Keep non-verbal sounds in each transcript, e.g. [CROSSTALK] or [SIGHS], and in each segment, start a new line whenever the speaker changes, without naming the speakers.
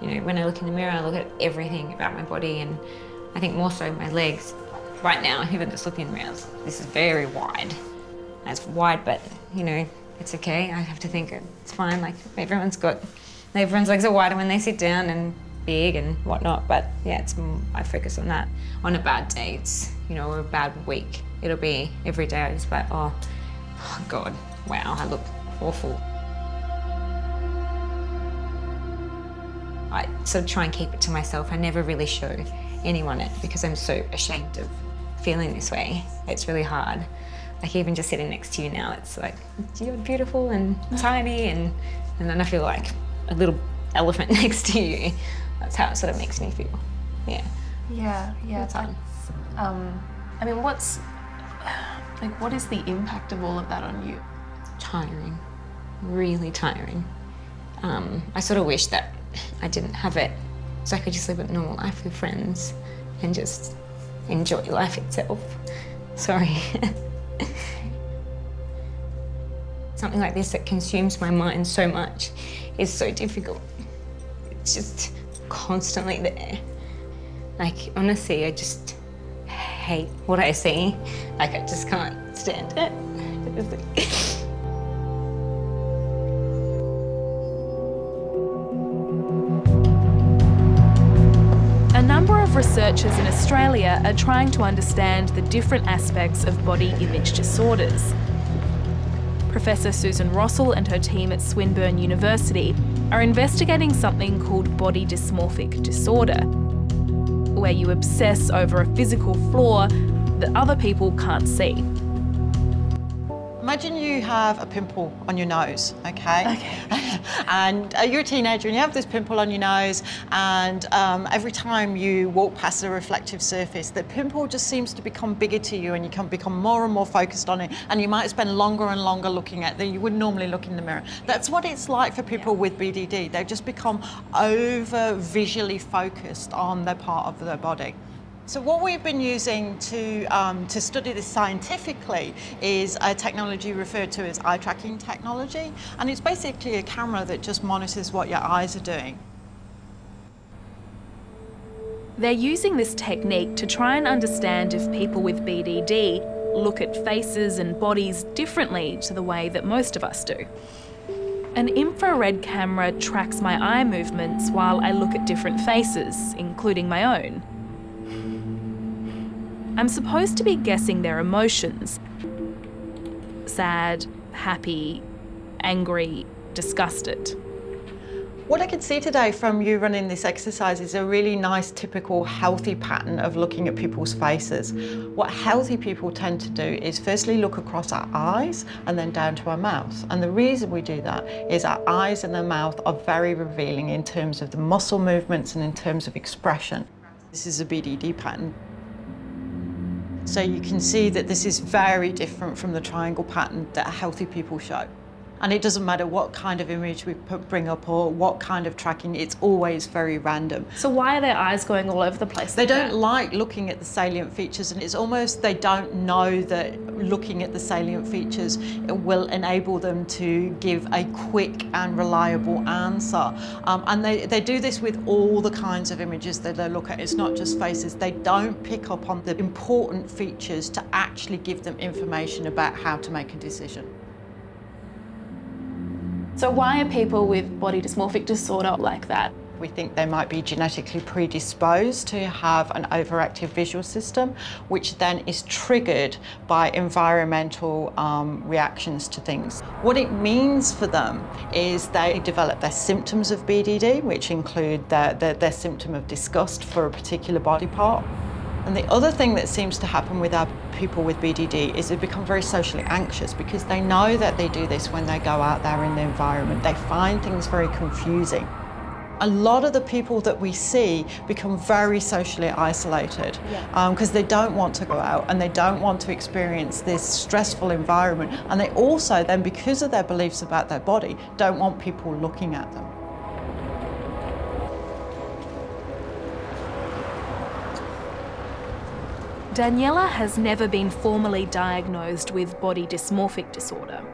You know, when I look in the mirror, I look at everything about my body, and I think more so my legs. Right now, even just looking mirror, this is very wide. It's wide, but you know, it's okay. I have to think it's fine. Like everyone's got, everyone's legs are wider when they sit down and big and whatnot. But yeah, it's I focus on that. On a bad day, it's you know, a bad week, it'll be every day. I just like, oh, oh God, wow, I look awful. I sort of try and keep it to myself. I never really show anyone it because I'm so ashamed of feeling this way. It's really hard. Like even just sitting next to you now, it's like, you're beautiful and tiny and, and then I feel like a little elephant [LAUGHS] next to you. That's how it sort of makes me feel. Yeah.
Yeah, yeah.
It's hard.
Um, I mean, what's, [SIGHS] like, what is the impact of all of that on you?
Tiring, really tiring. Um, I sort of wish that I didn't have it so I could just live a normal life with friends and just enjoy life itself. [LAUGHS] Sorry. Something like this that consumes my mind so much is so difficult. It's just constantly there. Like, honestly, I just hate what I see. Like, I just can't stand it. [LAUGHS]
researchers in Australia are trying to understand the different aspects of body image disorders. Professor Susan Rossell and her team at Swinburne University are investigating something called body dysmorphic disorder, where you obsess over a physical flaw that other people can't see.
Imagine you have a pimple on your nose, okay?
Okay. [LAUGHS]
and uh, you're a teenager and you have this pimple on your nose, and um, every time you walk past a reflective surface, the pimple just seems to become bigger to you, and you can become more and more focused on it, and you might spend longer and longer looking at it than you would normally look in the mirror. That's what it's like for people with BDD. They just become over visually focused on their part of their body. So what we've been using to, um, to study this scientifically is a technology referred to as eye tracking technology. And it's basically a camera that just monitors what your eyes are doing.
They're using this technique to try and understand if people with BDD look at faces and bodies differently to the way that most of us do. An infrared camera tracks my eye movements while I look at different faces, including my own. I'm supposed to be guessing their emotions sad, happy, angry, disgusted.
What I could see today from you running this exercise is a really nice, typical, healthy pattern of looking at people's faces. What healthy people tend to do is firstly look across our eyes and then down to our mouth. And the reason we do that is our eyes and the mouth are very revealing in terms of the muscle movements and in terms of expression. This is a BDD pattern. So you can see that this is very different from the triangle pattern that healthy people show. And it doesn't matter what kind of image we put, bring up or what kind of tracking, it's always very random.
So why are their eyes going all over the place?
They
like
don't
that?
like looking at the salient features and it's almost they don't know that looking at the salient features will enable them to give a quick and reliable answer. Um, and they, they do this with all the kinds of images that they look at. It's not just faces. They don't pick up on the important features to actually give them information about how to make a decision.
So why are people with body dysmorphic disorder like that?
We think they might be genetically predisposed to have an overactive visual system, which then is triggered by environmental um, reactions to things. What it means for them is they develop their symptoms of BDD, which include their, their, their symptom of disgust for a particular body part. And the other thing that seems to happen with our people with BDD is they become very socially anxious because they know that they do this when they go out there in the environment. They find things very confusing. A lot of the people that we see become very socially isolated because um, they don't want to go out and they don't want to experience this stressful environment. And they also then, because of their beliefs about their body, don't want people looking at them.
Daniela has never been formally diagnosed with body dysmorphic disorder.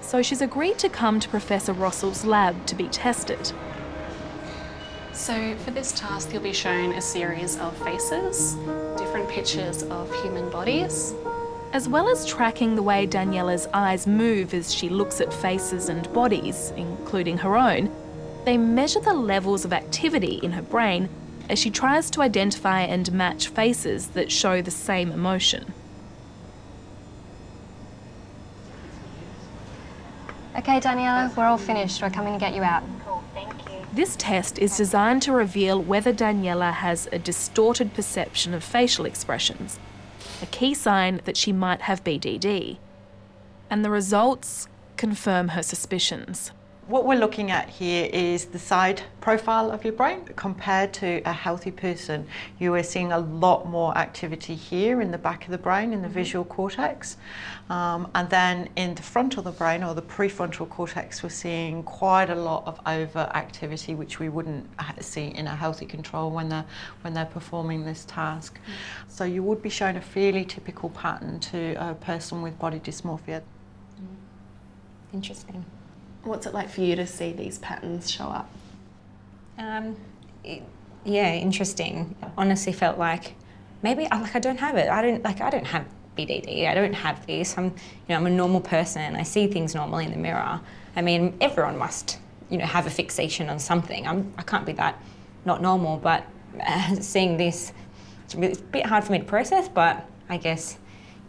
So she's agreed to come to Professor Rossell's lab to be tested.
So for this task you'll be shown a series of faces, different pictures of human bodies.
As well as tracking the way Daniela's eyes move as she looks at faces and bodies, including her own, they measure the levels of activity in her brain as she tries to identify and match faces that show the same emotion.
Okay, Daniela, we're all finished. We're coming to get you out. Cool, thank you.
This test is designed to reveal whether Daniela has a distorted perception of facial expressions, a key sign that she might have BDD. And the results confirm her suspicions.
What we're looking at here is the side profile of your brain compared to a healthy person. You are seeing a lot more activity here in the back of the brain, in the visual cortex. Um, and then in the front of the brain or the prefrontal cortex, we're seeing quite a lot of overactivity, which we wouldn't see in a healthy control when they're, when they're performing this task. Mm. So you would be showing a fairly typical pattern to a person with body dysmorphia.
Interesting.
What's it like for you to see these patterns show up?
Um, it, yeah, interesting. Honestly, felt like maybe like I don't have it. I don't like I don't have BDD. I don't have this. I'm you know I'm a normal person. I see things normally in the mirror. I mean, everyone must you know have a fixation on something. I'm I can't be that not normal. But uh, [LAUGHS] seeing this, it's, really, it's a bit hard for me to process. But I guess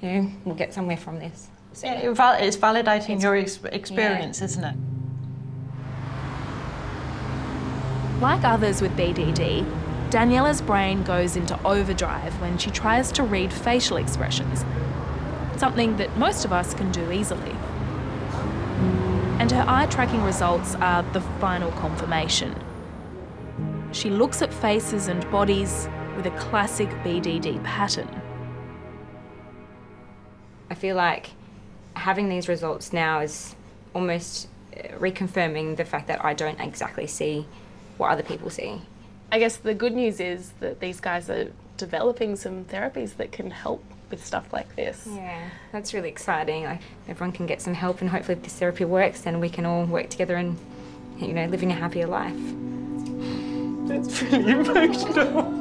you know we'll get somewhere from this.
So yeah, it's validating it's, your ex experience, yeah. isn't it?
Like others with BDD, Daniela's brain goes into overdrive when she tries to read facial expressions, something that most of us can do easily. And her eye tracking results are the final confirmation. She looks at faces and bodies with a classic BDD pattern.
I feel like having these results now is almost uh, reconfirming the fact that I don't exactly see what other people see.
I guess the good news is that these guys are developing some therapies that can help with stuff like this.
Yeah, that's really exciting. Like everyone can get some help and hopefully if this therapy works then we can all work together and you know, living a happier life.
It's pretty [LAUGHS] emotional.